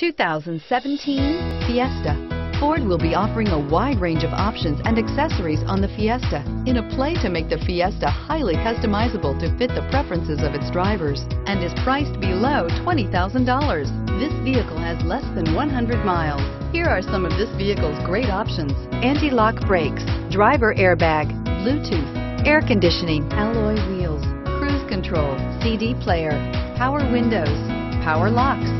2017 Fiesta. Ford will be offering a wide range of options and accessories on the Fiesta in a play to make the Fiesta highly customizable to fit the preferences of its drivers and is priced below $20,000. This vehicle has less than 100 miles. Here are some of this vehicle's great options. Anti-lock brakes, driver airbag, Bluetooth, air conditioning, alloy wheels, cruise control, CD player, power windows, power locks,